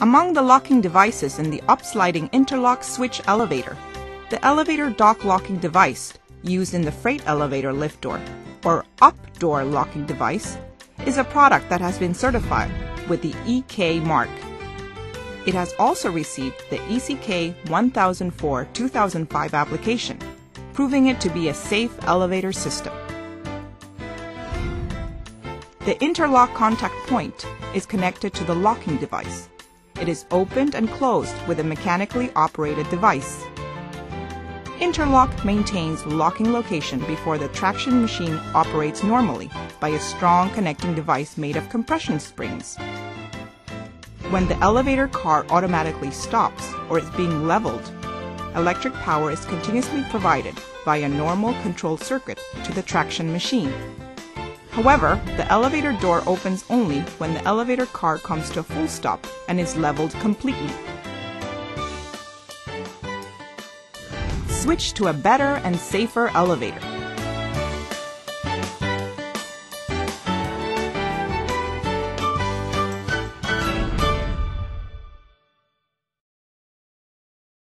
Among the locking devices in the upsliding interlock switch elevator, the elevator dock locking device used in the freight elevator lift door, or up door locking device, is a product that has been certified with the EK mark. It has also received the ECK 1004 2005 application, proving it to be a safe elevator system. The interlock contact point is connected to the locking device. It is opened and closed with a mechanically operated device. Interlock maintains locking location before the traction machine operates normally by a strong connecting device made of compression springs. When the elevator car automatically stops or is being leveled, electric power is continuously provided via a normal control circuit to the traction machine. However, the elevator door opens only when the elevator car comes to a full stop and is leveled completely. Switch to a better and safer elevator.